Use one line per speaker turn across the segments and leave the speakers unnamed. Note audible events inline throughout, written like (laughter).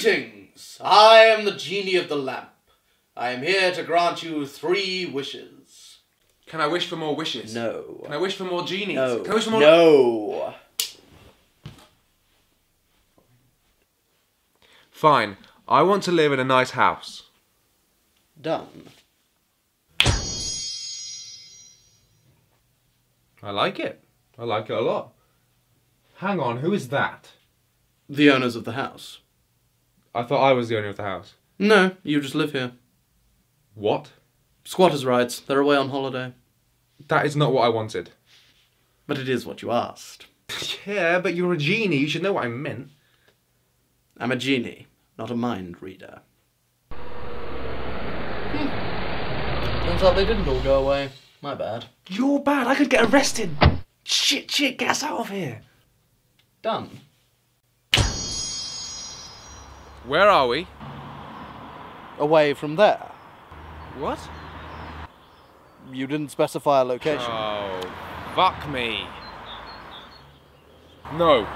Greetings! I am the genie of the lamp. I am here to grant you three wishes.
Can I wish for more wishes?
No.
Can I wish for more genies?
No.
Can I wish for more?
No.
Fine. I want to live in a nice house.
Done.
I like it. I like it a lot. Hang on, who is that?
The owners of the house.
I thought I was the owner of the house.
No, you just live here.
What?
Squatters' rights. They're away on holiday.
That is not what I wanted.
But it is what you asked. (laughs)
yeah, but you're a genie. You should know what I meant.
I'm a genie, not a mind reader. Hmm. Turns out they didn't all go away. My bad.
You're bad. I could get arrested. Shit, shit, get us out of here.
Done.
Where are we?
Away from there.
What?
You didn't specify a location.
Oh, fuck me. No.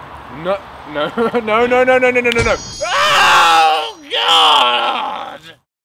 No, (laughs) no, no, no, no, no, no, no, no. Oh, God!